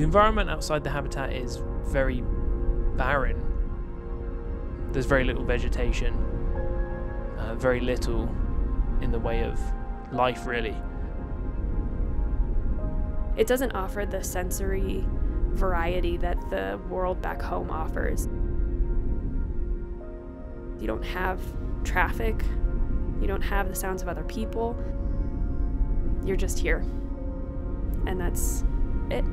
The environment outside the habitat is very barren. There's very little vegetation, uh, very little in the way of life, really. It doesn't offer the sensory variety that the world back home offers. You don't have traffic, you don't have the sounds of other people. You're just here. And that's it.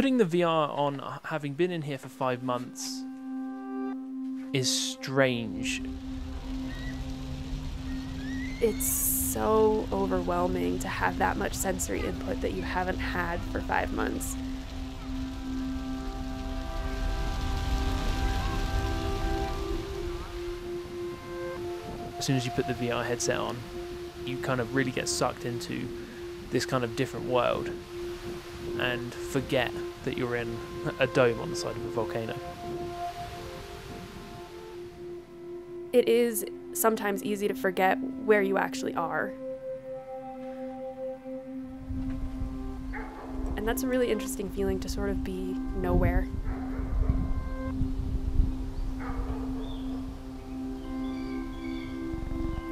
Putting the VR on, uh, having been in here for five months, is strange. It's so overwhelming to have that much sensory input that you haven't had for five months. As soon as you put the VR headset on, you kind of really get sucked into this kind of different world and forget that you're in a dome on the side of a volcano. It is sometimes easy to forget where you actually are. And that's a really interesting feeling to sort of be nowhere.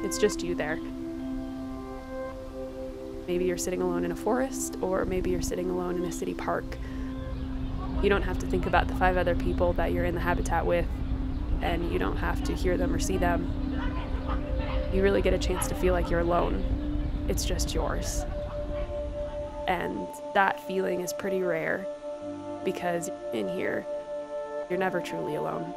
It's just you there. Maybe you're sitting alone in a forest, or maybe you're sitting alone in a city park. You don't have to think about the five other people that you're in the habitat with, and you don't have to hear them or see them. You really get a chance to feel like you're alone. It's just yours. And that feeling is pretty rare because in here, you're never truly alone.